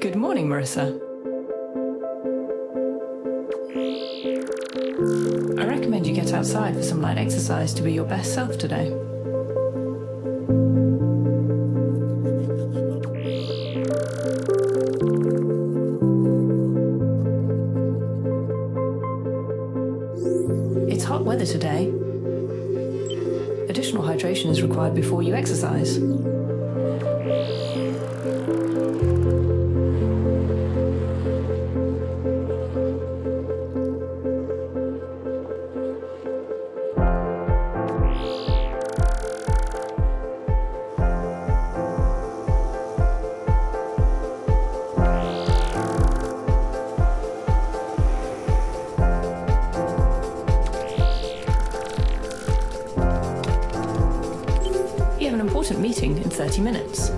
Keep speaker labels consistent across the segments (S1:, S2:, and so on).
S1: Good morning, Marissa. I recommend you get outside for some light exercise to be your best self today. It's hot weather today. Additional hydration is required before you exercise. An important meeting in 30 minutes.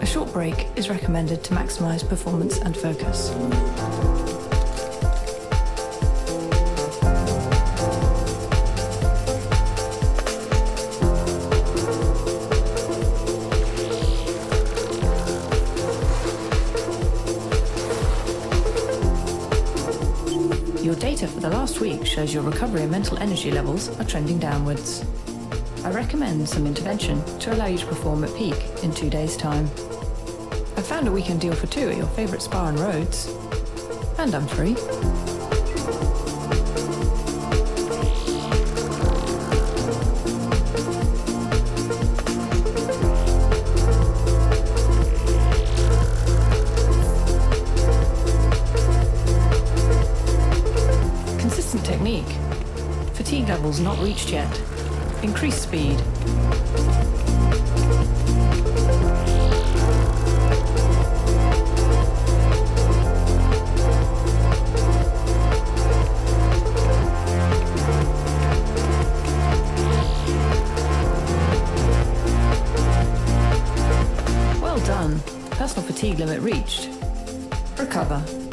S1: A short break is recommended to maximize performance and focus. Your data for the last week shows your recovery and mental energy levels are trending downwards. I recommend some intervention to allow you to perform at peak in two days' time. I've found a weekend deal for two at your favourite spa and roads. And I'm free. Consistent technique. Fatigue levels not reached yet. Increase speed. Well done. Personal fatigue limit reached. Recover.